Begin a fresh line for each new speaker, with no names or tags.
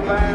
back.